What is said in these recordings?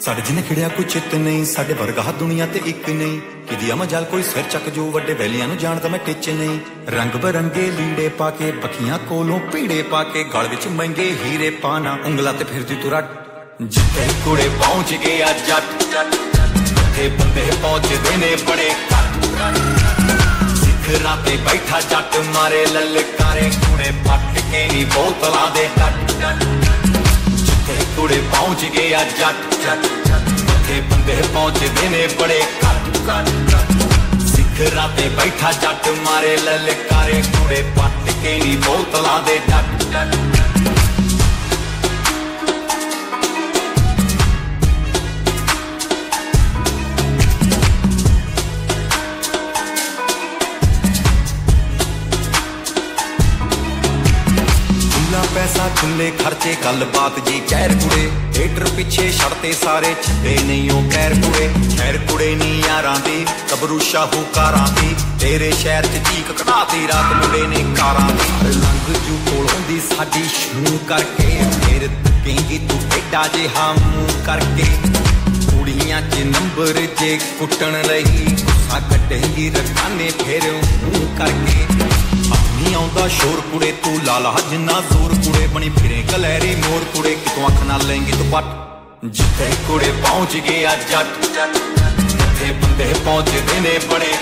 ਸਾਡੇ ਜਿਨੇ ਖਿੜਿਆ ਕੋਈ ਚਿੱਤ ਨਹੀਂ, ਸਾਡੇ ਵਰਗਾ ਦੁਨੀਆ ਤੇ ਇੱਕ ਨਹੀਂ। ਕਿਦੀ ਮਜਾਲ ਕੋਈ ਸਿਰ ਚੱਕ ਜੋ, ਵੱਡੇ ਵੈਲੀਆਂ ਨੂੰ ਜਾਣਦਾ ਮੈਂ ਟਿੱਚ ਨਹੀਂ। ਰੰਗ ਬਰੰਗੇ ਲੀੜੇ ਪਾ ਕੇ ਪੱਖੀਆਂ ਕੋਲੋਂ ਪੀੜੇ ਪਾ ਕੇ, ਗਲ ਵਿੱਚ ਮਹਿੰਗੇ ਹੀਰੇ ਪਾਣਾ ਉਂਗਲਾਂ ਤੇ ਫਿਰਦੀ ਤੂੰ ਰੱਟ। ਜਿੱਥੇ ਕੁੜੇ ਪਹੁੰਚ ਗਏ ਜੱਟ ਤੇ ਬੰਦੇ ਪਹੁੰਚਦੇ ਨੇ ਬੜੇ ਸਿਖਰਾਂ ਤੇ ਬੈਠਾ ਜੱਟ, ਮਾਰੇ ਲਲਕਾਰੇ, ਕੁੜੇ ਪੱਟ ਕੇ ਨਹੀਂ ਬੋਤਲਾਂ ਦੇ ਟੱਟ ਜਿੱਥੇ ਪਹੁੰਚ ਗਿਆ ਆ ਜੱਟ ਤੇ ਬੰਦੇ ਪਹੁੰਚਦੇ ਨੇ ਬੜੇ ਘੱਟ ਸਿਖਰਾਂ ਤੇ ਬੈਠਾ ਜੱਟ ਮਾਰੇ ਲਲਕਾਰੇ। ਕੁੜੇ ਪੱਟ ਕੇ ਨਹੀਂ ਬੋਤਲਾਂ ਦੇ ਟੱਟ ਖੁੱਲਾ ਪੈਸਾ ਖੁੱਲੇ ਖਰਚੇ, ਗੱਲਬਾਤ ਜੀ ਕਹਿਰ ਕੁੜੇ। ਏਟਰ ਪਿੱਛੇ ਛੜਤੇ ਸਾਰੇ, ਛੱਡੇ ਨਹੀਂ ਉਹ ਕਹਿਰ ਕੁੜੇ। ਖੈਰ ਕੁੜੇ ਨਹੀਂ ਯਾਰਾਂ ਦੀ, ਕਬਰੂ ਸ਼ਾਹੂਕਾਰਾਂ ਦੀ। ਤੇਰੇ ਸ਼ਹਿਰ 'ਚ ਚੀਕ ਕਢਾਤੀ, ਰਾਤ ਮੁੰਡੇ ਨੇ ਕਾਰਾਂ ਦੀ। ਲੰਘ ਜੂ ਕੋਲੋਂ ਦੀ ਸਾਡੀ ਸ਼ੂ ਕਰਕੇ। ਫੇਰ ਕਹਿੰਗੀ, ਤੂੰ ਐਡਾ ਜਿਹਾ ਮੂੰਹ ਕਰਕੇ। ਕੁੜੀਆਂ 'ਚ ਨੰਬਰ ਜੇ ਕੁੱਟਣ ਲਈ, ਗੁੱਸਾ ਕੱਢੇਗੀ ਰਖਾਨੇ ਫੇਰ ਮੂੰਹ ਕਰਕੇ। ਨਹੀਂ ਆਉਂਦਾ ਸ਼ੋਰ ਕੁੜੇ, ਤੂੰ ਲਾਲਾ ਜਿੰਨਾ ਜ਼ੋਰ ਕੁੜੇ, ਬਣੀ ਫਿਰੇ ਕਲੈਰੀ ਮੋਰ ਕੁੜੇ, ਕਿਤੋਂ ਅੱਖ ਨਾਲ ਲੈਂਗੀ ਤੂੰ ਪੱਟ ਜਿੱਥੇ ਕੁੜੇ ਪਹੁੰਚ ਗਏ ਜੱਟ, ਜਿੱਥੇ ਬੰਦੇ ਪਹੁੰਚਦੇ ਨੇ ਬੜੇ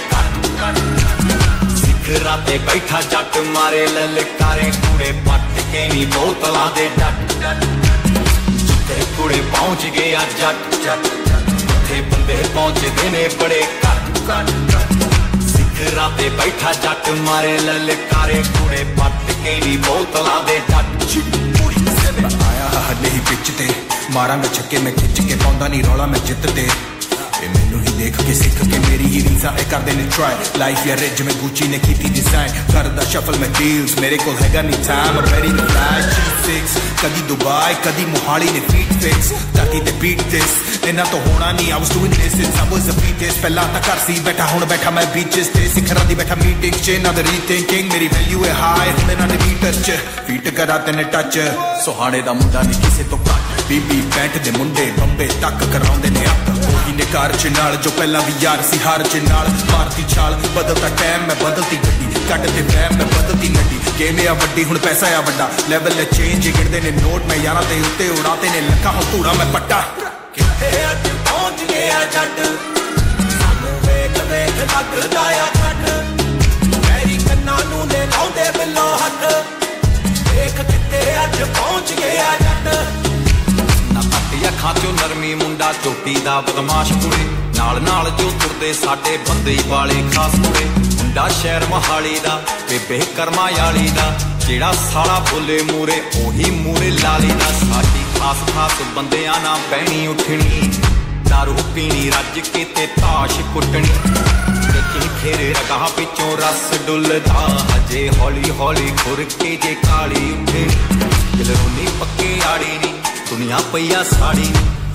ਸਿਖਰਾਂ ਤੇ ਬੈਠਾ ਜੱਟ, ਮਾਰੇ ਲਲਕਾਰੇ ਕੁੜੇ, ਪੱਟ ਕੇ ਨਹੀਂ ਬੋਤਲਾਂ ਦੇ ਡੱਟ। ਜਿੱਥੇ ਕੁੜੇ ਪਹੁੰਚ ਗਏ ਆ ਜੱਟ, ਜਿੱਥੇ ਬੰਦੇ ਪਹੁੰਚਦੇ ਨੇ ਬੜੇ ਘੱਟ। ਸਿਖਰਾਂ ਤੇ ਬੈਠਾ ਜੱਟ ਮਾਰੇ ਲਲਕਾਰੇ ਕੁੜੇ ਪੱਟ ਕੇ ਨਹੀਂ ਬੋਤਲਾਂ ਦੇ ਡੱਟ ਆਇਆ ਹੱਲੇ ਹੀ ਪਿੱਚ ਤੇ ਮਾਰਾਂਗਾ ਛੱਕੇ ਮੈਂ ਖਿੱਚ ਕੇ ਪਾਉਂਦਾ ਨਹੀਂ, ਰੌਲਾ ਮੈਂ ਜਿੱਤ ਤੇ ਇਹ ਮੈਨੂੰ ਹੀ ਦੇਖ ਕੇ ਸਿੱਖ ਕੇ ਮੇਰੀ ਹੀ ਰੀਜ਼ਾ ਇਹ ਕਰਦੇ ਨੇ ਟਰਾਈ ਲਾਈਫ ਯਾ ਰਿਜ ਮੈਂ ਗੁੱਚੀ ਨੇ ਕੀਤੀ ਡਿਜ਼ਾਈਨ ਕਰਦਾ ਸ਼ਫਲ ਮੈਂ ਡੀਲਸ ਮੇਰੇ ਕੋਲ ਹੈਗਾ ਨਹੀਂ time I'm ready to fly G6 ਕਦੀ ਦੁਬਈ, ਕਦੀ ਮੋਹਾਲੀ ਨੇ ਫੀਟ ਫਿਕਸ ਧਰਤੀ ਤੇ ਬੀਟ ਦਿਸ ਇਹਨਾਂ ਤੋਂ ਹੋਣਾ ਨਹੀਂ, I was doing this since I was a fetus ਪਹਿਲਾਂ ਤਾਂ ਘਰ ਸੀ, ਬੈਠਾ, ਹੁਣ ਬੈਠਾ ਮੈਂ ਬੀਚਸ ਤੇ। ਸਿਖਰਾਂ ਦੀ ਬੈਠਾ ਮੀਟਿੰਗ 'ਚ, ਇਹਨਾਂ ਦਾ ਰੀਥਿੰਕਿੰਗ ਮੇਰੀ ਵੈਲਿਊ ਹੈ ਹਾਈ ਹੁਣ ਇਹਨਾਂ ਦੇ ਮੀਟਰ 'ਚ ਫੀਟ ਕਰਾ ਤੈਨੇ ਟੱਚ ਸੁਹਾਣੇ ਦਾ ਮੁੰਡਾ ਨਹੀਂ ਕਿਸੇ ਤੋਂ ਬੀਬੀ ਪੈਂਟ ਦੇ ਮੁੰਡੇ ਬੰਬੇ ਤੱਕ ਕਰਾਉਂਦੇ ਨੇ ਅੱਤ ਉਹੀ ਨੇ ਕਾਰ ਚ ਨਾਲ, ਜੋ ਪਹਿਲਾਂ ਵੀ ਯਾਰ ਸੀ ਹਾਰ ਚ ਨਾਲ। ਮਾਰਦੀ ਛਾਲ, ਬਦਲਦਾ ਟਾਈਮ ਮੈਂ ਬਦਲਦੀ ਗੱਡੀ। ਕੱਢ ਤੇ ਫੈਮ ਮੈਂ ਬਦਲਦੀ ਨੱਡੀ। ਗੇਮ ਆ ਵੱਡੀ, ਹੁਣ ਪੈਸਾ ਆ ਵੱਡਾ। ਲੈਵਲ ਚੇਂਜ ਗਿਣਦੇ ਨੇ ਨੋਟ ਮੈਂ ਯਾਰਾਂ ਦੇ ਉੱਤੇ ਉਡਾਤੇ ਨੇ ਲੱਖਾਂ, ਹੁਣ ਧੂੜਾ ਮੈਂ ਪੱਟਾ। ਕਿੱਥੇ ਅੱਜ ਪਹੁੰਚ ਗਿਆ ਜੱਟ? ਸਾਨੂੰ ਵੇਖ ਵੇਖ ਲੱਗਦਾ ਆ ਛੱਡ ਮੈਰੀ ਕੰਨਾਂ ਨੂੰ ਨੇ ਲਾਉਂਦੇ ਬਿੱਲੋ ਹੱਥ। ਵੇਖ ਕਿੱਥੇ ਅੱਜ ਪਹੁੰਚ ਗਿਆ ਜੱਟ। ਨਾ ਪੱਟਿਆ ਨਰਮੀ ਮੁੰਡਾ ਚੋਟੀ ਦਾ ਬਦਮਾਸ਼ ਕੁੜੇ। ਨਾਲ ਨਾਲ ਜੋ ਤੁਰਦੇ ਸਾਡੇ ਬੰਦੇ ਵਾਲੇ ਖਾਸ ਕੁੜੇ ਮੁੰਡਾ ਸ਼ਹਿਰ ਮਹਾਲੀ ਦਾ, ਬੇਬੇ ਕਰਮਾ ਵਾਲੀ ਦਾ। ਜਿਹੜਾ ਸਾਲਾ ਬੋਲੇ ਮੂਰੇ ਉਹੀ ਮੂਰੇ ਲਾਲੀ ਦਾ। ਸਾਡੀ ਖਾਸ ਖਾਸ ਬੰਦਿਆਂ ਨਾਲ ਬਹਿਣੀ ਉੱਠਣੀ। ਦਾਰੂ ਪੀਣੀ, ਰੱਜ ਕੇ ਤੇ ਤਾਸ਼ ਕੁੱਟਣੀ। ਦੇਖੀ ਫੇਰ ਰਗਾਹ ਵਿੱਚੋਂ ਰਸ ਡੁੱਲਦਾ। ਹਜੇ ਹੌਲੀ ਹੌਲੀ ਖੁਰ ਕੇ ਜੇ ਕਾਲੀ ਉੱਠੇ। ਦਿਲ ਰੋਣੀ ਪੱਕੇ ਆੜੀ ਦੁਨੀਆ ਪਈਆ ਸਾੜੀ।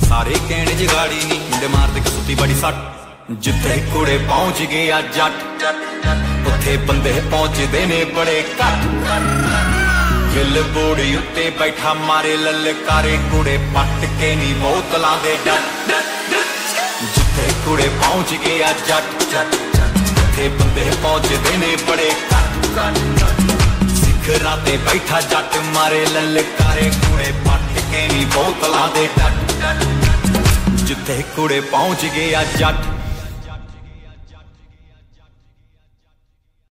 ਸਾਰੇ ਕਹਿਣ ਜਗਾੜੀ ਨੀ ਮੁੰਡੇ ਮਾਰਦੇ ਕਸੂਤੀ ਬੜੀ ਸੱਟ। ਜਿੱਥੇ ਕੁੜੇ ਪਹੁੰਚ ਗਏ ਆ ਜੱਟ। ਉੱਥੇ ਬੰਦੇ ਪਹੁੰਚਦੇ ਨੇ ਬੜੇ ਘੱਟ। ਗਿੱਲ ਬੋੜੀ ਉੱਤੇ ਬੈਠਾ ਮਾਰੇ ਲਲਕਾਰੇ ਕੁੜੇ ਪੱਟ ਕੇ ਨੀ ਬੋਤਲਾਂ ਦੇ ਡੱਟ। ਜਿੱਥੇ ਕੁੜੇ ਪਹੁੰਚ ਗਏ ਆ ਜੱਟ। ਉੱਥੇ ਬੰਦੇ ਪਹੁੰਚਦੇ ਨੇ ਬੜੇ ਘੱਟ। ਸਿਖਰਾਂ ਤੇ ਬੈਠਾ ਜੱਟ ਮਾਰੇ ਲਲਕਾਰੇ ਕੁੜੇ ਪੱਟ ਕੇ ਨੀ ਬੋਤਲਾਂ ਦੇ ਡੱਟ। ਜਿੱਥੇ ਕੁੜੇ ਪਹੁੰਚ ਗਏ ਆ ਜੱਟ।